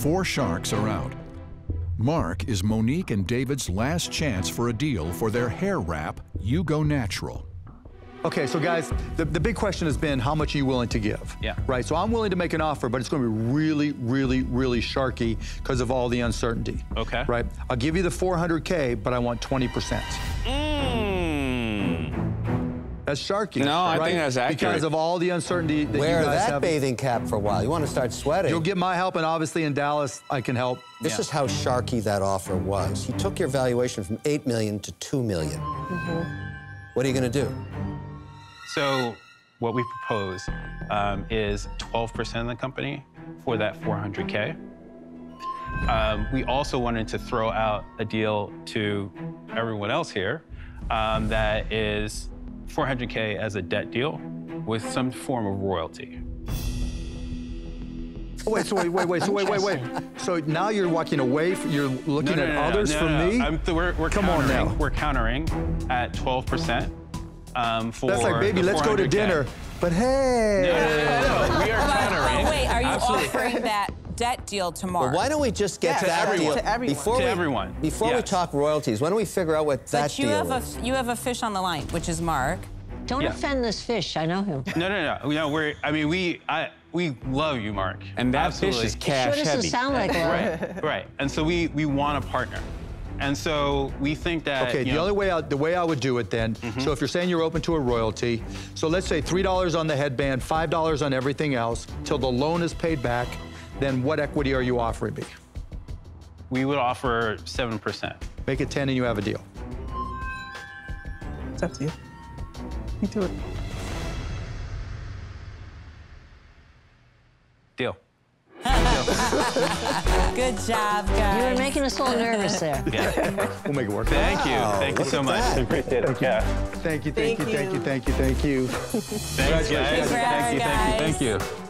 Four sharks are out. Mark is Monique and David's last chance for a deal for their hair wrap, You Go Natural. Okay, so guys, the, the big question has been how much are you willing to give? Yeah. Right, so I'm willing to make an offer, but it's going to be really, really, really sharky because of all the uncertainty. Okay. Right? I'll give you the 400K, but I want 20%. That's sharky. No, I right? think that's accurate. Because of all the uncertainty that Wear you guys that have. bathing cap for a while. You want to start sweating. You'll get my help, and obviously in Dallas, I can help. This is how sharky that offer was. He took your valuation from 8 million to 2 million. Mm -hmm. What are you going to do? So what we propose um, is 12% of the company for that 400K. Um, we also wanted to throw out a deal to everyone else here um, that is 400K as a debt deal with some form of royalty. Oh, wait, so wait, wait, wait, so wait, wait, wait. So now you're walking away, from, you're looking No, no, at no, no, others no, from no, no. me? I'm th- we're, we're Come on now. We're countering at 12% um, for That's like, baby, the let's go to dinner. But hey. No, no, no, no. We are countering. Wait, are you Absolutely. offering that debt deal to Mark? Well, why don't we just get Yeah, to to that everyone. deal? To everyone. Before To we, everyone, Before we talk royalties, why don't we figure out what that but you deal have is? a you have a fish on the line, which is Mark. Don't Yeah. offend this fish. I know him. No, no, no. No, we're. I mean, we. I. We love you, Mark. And that Absolutely. fish is Sure cash doesn't heavy. sound like love. right, right. And so we we want a partner, and so we think that. Okay, the know, only way I, the way I would do it then, mm-hmm. so if you're saying you're open to a royalty, so let's say $3 on the headband, $5 on everything else, till the loan is paid back, then what equity are you offering me? we would offer seven percent. Make it 10 and you have a deal. It's up to you. You do it. Deal. Good job, guys. You were making us a little nervous there. Yeah. We'll make it work. Thank you. Thank you so much. that. Appreciate it. Yeah. Thank you, thank, Thank you, thank you. you, thank you, thank you. Thanks, guys. Congrats, Thank you. Thank you. Thank you.